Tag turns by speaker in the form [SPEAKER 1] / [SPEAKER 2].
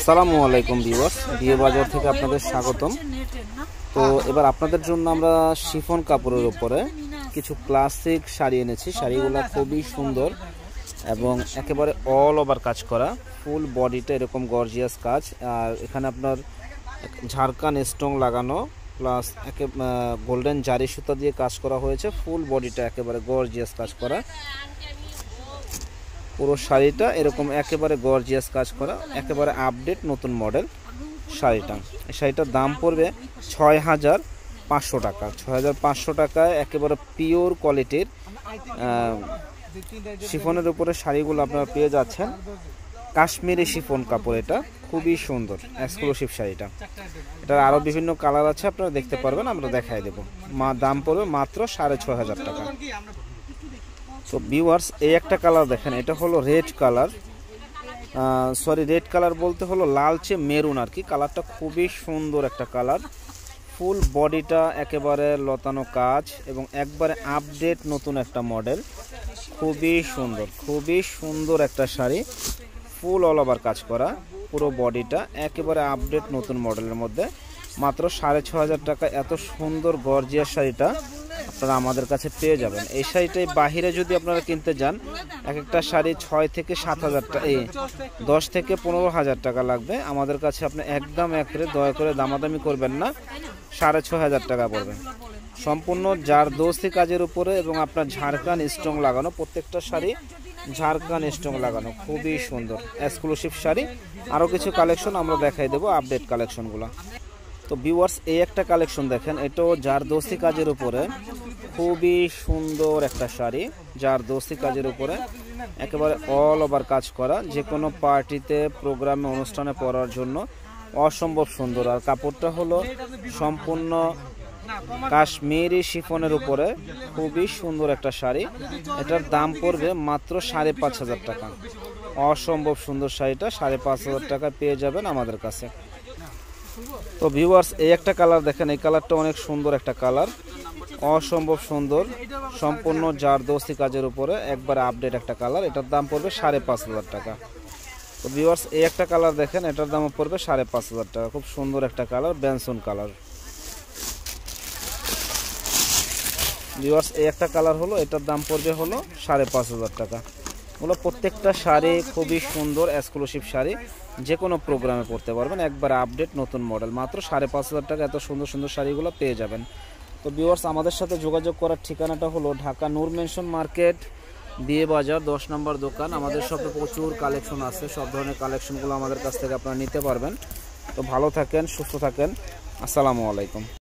[SPEAKER 1] আসসালামু আলাইকুম বিওয়াস বিয়ে বাজার থেকে আপনাদের স্বাগতম। তো এবার আপনাদের জন্য আমরা শিফন কাপড়ের উপরে কিছু ক্লাসিক শাড়ি এনেছি। শাড়িগুলো খুবই সুন্দর এবং একেবারে অল ওভার কাজ করা। ফুল বডিটা এরকম গর্জিয়াস কাজ। আর এখানে আপনার ঝাড়খান স্টোং লাগানো প্লাস একে গোল্ডেন জারি সুতা দিয়ে কাজ করা হয়েছে। ফুল বডিটা একেবারে গর্জিয়াস কাজ করা। পুরো শাড়িটা এরকম একেবারে গর্জিয়াস কাজ করা, একেবারে আপডেট নতুন মডেল শাড়িটা। এই শাড়িটার দাম পড়বে ছয় হাজার পাঁচশো টাকা। ছয় হাজার পাঁচশো টাকায় একেবারে পিওর কোয়ালিটির শিফনের উপরে শাড়িগুলো আপনারা পেয়ে যাচ্ছেন। কাশ্মীরি শিফন কাপড় এটা, খুবই সুন্দর এক্সক্লুসিভ শাড়িটা। এটার আরও বিভিন্ন কালার আছে, আপনারা দেখতে পারবেন, আমরা দেখাই দেবো। মা, দাম পড়বে মাত্র সাড়ে ছয় হাজার টাকা। তো ভিউয়ার্স এই একটা কালার দেখেন, এটা হলো red colour sorry red colour বলতে হলো লালচে মেরুন আর কি। কালারটা খুবই সুন্দর একটা কালার ফুল বডিটা একেবারে লতানো কাজ এবং একবারে আপডেট নতুন একটা মডেল খুবই সুন্দর খুবই সুন্দর একটা শাড়ি। ফুল অল ওভার কাজ করা, পুরো বডিটা একেবারে আপডেট নতুন মডেলের মধ্যে। মাত্র সাড়ে ছ হাজার টাকা, এত সুন্দর গর্জিয়াস শাড়িটা। আপনারা আমাদের কাছে পেয়ে যাবেন। এই শাড়িটাই বাহিরে যদি আপনারা কিনতে যান এক একটা শাড়ি ছয় থেকে সাত হাজার টাকা এই দশ থেকে পনেরো হাজার টাকা লাগবে। আমাদের কাছে আপনি একদম একরে দয়া করে দামাদামি করবেন না। সাড়ে ছ হাজার টাকা পড়বে। সম্পূর্ণ যার দোস্তি কাজের উপরে এবং আপনার ঝাড়খান স্ট্রং লাগানো, প্রত্যেকটা শাড়ি ঝাড়খান স্ট্রং লাগানো। খুবই সুন্দর এক্সক্লুসিভ শাড়ি। আরও কিছু কালেকশন আমরা দেখাই দেবো আপডেট কালেকশনগুলো তো ভিউয়ার্স এই একটা কালেকশন দেখেন, এটাও যার দোস্তি কাজের উপরে। খুবই সুন্দর একটা শাড়ি, যার দোস্তি কাজের উপরে একেবারে অল ওভার কাজ করা যে কোনো পার্টিতে, প্রোগ্রামে, অনুষ্ঠানে পরার জন্য অসম্ভব সুন্দর। আর কাপড়টা হলো সম্পূর্ণ কাশ্মীরি শিফনের উপরে খুবই সুন্দর একটা শাড়ি। এটার দাম পড়বে মাত্র সাড়ে পাঁচ হাজার টাকা। অসম্ভব সুন্দর শাড়িটা, সাড়ে পাঁচ হাজার টাকা পেয়ে যাবেন আমাদের কাছে। তো ভিউয়ার্স এই একটা কালার দেখেন, এই কালারটা অনেক সুন্দর একটা কালার অসম্ভব সুন্দর, সম্পূর্ণ জারদোস্তি কাজের উপরে একবারে আপডেট একটা কালার এটার দাম পড়বে সাড়ে পাঁচ হাজার টাকা। তো ভিউয়ার্স এই একটা কালার দেখেন, এটার দাম পড়বে সাড়ে পাঁচ হাজার টাকা। খুব সুন্দর একটা কালার বেনসন কালার ভিউয়ার্স এই একটা কালার হলো, এটার দাম পড়বে হলো সাড়ে পাঁচ হাজার টাকা। ওগুলো প্রত্যেকটা শাড়ি খুবই সুন্দর এক্সক্লুসিভ শাড়ি। যে কোনো প্রোগ্রামে পড়তে পারবেন, একবার আপডেট নতুন মডেল মাত্র সাড়ে পাঁচ হাজার টাকা এত সুন্দর সুন্দর শাড়িগুলো পেয়ে যাবেন। তো বিওয়ার্স আমাদের সাথে যোগাযোগ করার ঠিকানাটা হলো ঢাকা নূর মেনশন মার্কেট, বিয়ে বাজার, দশ নম্বর দোকান। আমাদের শপে প্রচুর কালেকশন আছে, সব ধরনের কালেকশনগুলো আমাদের কাছ থেকে আপনারা নিতে পারবেন। তো ভালো থাকেন, সুস্থ থাকেন। আসসালামু আলাইকুম।